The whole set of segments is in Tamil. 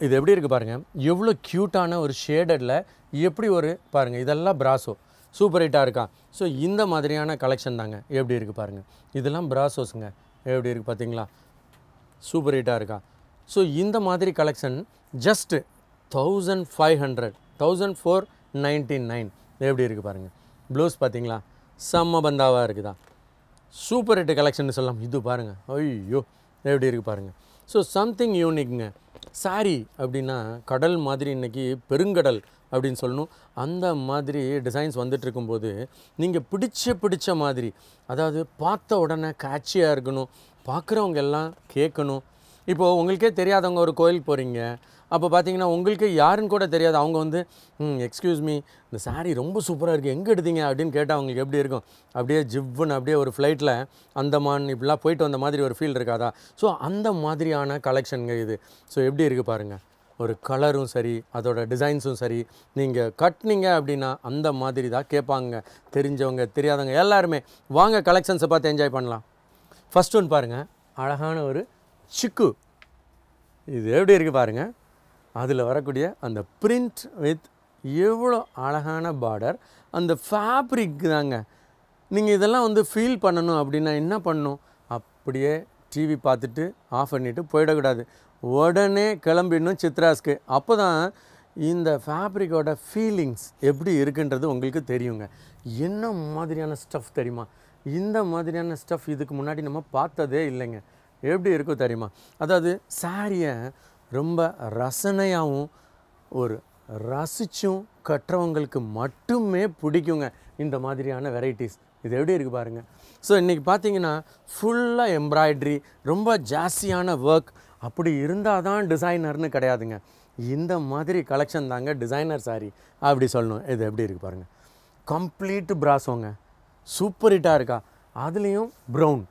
இது எப்படி இருக்குது பாருங்கள் எவ்வளோ க்யூட்டான ஒரு ஷேடடில் எப்படி ஒரு பாருங்கள் இதெல்லாம் பிராசோ சூப்பர் ஹிட்டாக இருக்கா ஸோ இந்த மாதிரியான கலெக்ஷன் தாங்க. எப்படி இருக்குது பாருங்கள் இதெல்லாம் பிராசோஸுங்க எப்படி இருக்குது பார்த்தீங்களா சூப்பர் ஹிட்டாக இருக்கா ஸோ இந்த மாதிரி collection just thousand five hundred thousand four ninety nine எப்படி இருக்குது பாருங்கள் ப்ளவுஸ் பார்த்தீங்களா செம்ம பந்தாவாக இருக்குதா? சூப்பர் ஹிட் கலெக்ஷன் சொல்லலாம். இது பாருங்கள் ஐயோ எப்படி இருக்குது பாருங்கள் ஸோ சம்திங் யூனிக்ங்க சாரி அப்படின்னா கடல் மாதிரி இன்னைக்கு பெருங்கடல் அப்படின்னு சொல்லணும். அந்த மாதிரி டிசைன்ஸ் வந்துட்டு இருக்கும்போது நீங்கள் பிடிச்ச பிடிச்ச மாதிரி அதாவது பார்த்த உடனே கேட்சியாக இருக்கணும். பார்க்குறவங்க எல்லாம் கேட்கணும். இப்போது உங்களுக்கே தெரியாதவங்க ஒரு கோயிலுக்கு போகிறீங்க அப்போ பார்த்தீங்கன்னா உங்களுக்கு யாருன்னு கூட தெரியாது. அவங்க வந்து ம் எக்ஸ்கியூஸ் மீ இந்த saree ரொம்ப சூப்பராக இருக்குது எங்கே எடுத்தீங்க? அப்படின்னு கேட்டால் அவங்களுக்கு எப்படி இருக்கும்? அப்படியே ஜிவ்வுன்னு அப்படியே ஒரு ஃப்ளைட்டில் அந்தமான் இப்படிலாம் போயிட்டு வந்த மாதிரி ஒரு ஃபீல் இருக்காதா? ஸோ அந்த மாதிரியான கலெக்ஷனுங்க இது. ஸோ எப்படி இருக்குது பாருங்கள் ஒரு கலரும் சரி அதோட டிசைன்ஸும் சரி நீங்கள் கட்டினீங்க அப்படின்னா அந்த மாதிரி தான் கேட்பாங்க. தெரிஞ்சவங்க தெரியாதவங்க எல்லாருமே. வாங்க கலெக்ஷன்ஸை பார்த்து என்ஜாய் பண்ணலாம். ஃபஸ்ட் ஒன் பாருங்கள் அழகான ஒரு சிக்கு. இது எப்படி இருக்குது பாருங்கள் அதில் வரக்கூடிய அந்த பிரிண்ட் வித் எவ்வளோ அழகான பார்டர் அந்த ஃபேப்ரிக் தாங்க. நீங்கள் இதெல்லாம் வந்து ஃபீல் பண்ணணும் அப்படின்னா என்ன பண்ணணும் அப்படியே டிவி பார்த்துட்டு ஆஃப் பண்ணிவிட்டு போயிடக்கூடாது. உடனே கிளம்பிடணும் சித்ராஸ்க்கு. அப்போ தான் இந்த ஃபேப்ரிக்கோட ஃபீலிங்ஸ் எப்படி இருக்குன்றது உங்களுக்கு தெரியுங்க. என்ன மாதிரியான ஸ்டஃப் தெரியுமா? இந்த மாதிரியான ஸ்டஃப் இதுக்கு முன்னாடி நம்ம பார்த்ததே இல்லைங்க. எப்படி இருக்கும் தெரியுமா? அதாவது சாரியை ரொம்ப ரசனையாகவும் ஒரு ரசிச்சும் கட்டுறவங்களுக்கு மட்டுமே பிடிக்குங்க இந்த மாதிரியான வெரைட்டிஸ் இது எப்படி இருக்குது பாருங்கள் ஸோ இன்றைக்கி பார்த்தீங்கன்னா ஃபுல்லாக எம்ப்ராய்ட்ரி ரொம்ப ஜாஸ்தியான ஒர்க் அப்படி இருந்தால் தான் டிசைனர்னு கிடையாதுங்க. இந்த மாதிரி கலெக்ஷன் தாங்க டிசைனர் சாரி அப்படி சொல்லணும். இது எப்படி இருக்குது பாருங்கள் கம்ப்ளீட் பிராசோங்க சூப்பர் ஹிட்டாக இருக்கா. அதுலேயும் ப்ரௌன்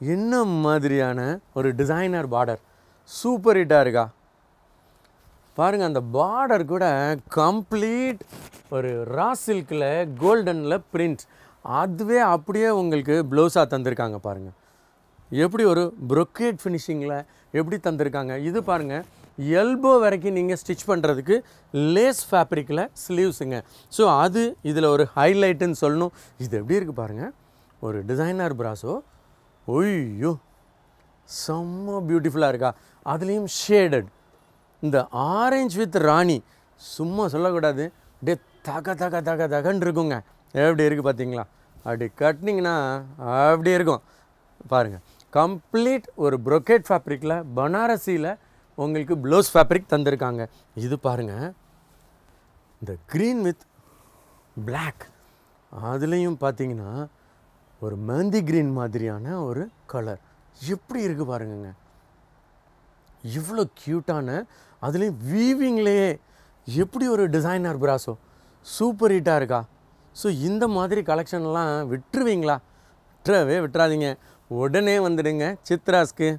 என்ன மாதிரியான ஒரு டிசைனர் பார்டர் சூப்பர் ஹிட்டாக இருக்கா? பாருங்கள் அந்த பார்டர் கூட கம்ப்ளீட் ஒரு ரா சில்கில் கோல்டனில் பிரிண்ட் அதுவே அப்படியே உங்களுக்கு ப்ளவுஸாக தந்திருக்காங்க பாருங்கள் எப்படி ஒரு ப்ரொக்கேட் ஃபினிஷிங்கில் எப்படி தந்திருக்காங்க? இது பாருங்கள் எல்போ வரைக்கும் நீங்கள் ஸ்டிச் பண்ணுறதுக்கு லேஸ் ஃபேப்ரிக்கில் ஸ்லீவ்ஸுங்க ஸோ அது இதில் ஒரு ஹைலைட்டுன்னு சொல்லணும். இது எப்படி இருக்குது பாருங்கள் ஒரு டிசைனர் ப்ராஸோ ஒய்யோ செம்ம பியூட்டிஃபுல்லாக இருக்கா? அதுலேயும் ஷேடட் இந்த ஆரஞ்சு வித் ராணி. சும்மா சொல்லக்கூடாது. அப்படியே தக தக தக தகன்னு இருக்குங்க. எப்படி இருக்குது பார்த்தீங்களா? அப்படி கட்டினீங்கன்னா அப்படி இருக்கும். பாருங்கள் கம்ப்ளீட் ஒரு ப்ரொக்கேட் ஃபேப்ரிக்கில் பனாரசியில் உங்களுக்கு ப்ளவுஸ் ஃபேப்ரிக் தந்திருக்காங்க. இது பாருங்கள் இந்த க்ரீன் வித் பிளாக் அதுலேயும் பார்த்தீங்கன்னா ஒரு மேந்தி க்ரீன் மாதிரியான ஒரு கலர். எப்படி இருக்குது பாருங்கங்க. இவ்வளோ க்யூட்டான அதுலேயும் வீவிங்லேயே எப்படி ஒரு டிசைனர் பிராசோ சூப்பர் ஹிட்டாக இருக்கா? ஸோ இந்த மாதிரி கலெக்ஷன்லாம் விட்டுருவீங்களா? விட்டுறவே விட்டுறாதீங்க. உடனே வந்துடுங்க. சித்ராஸ்க்கு.